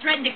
threatened to